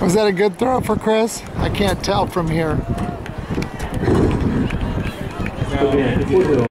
Was that a good throw for Chris? I can't tell from here. No.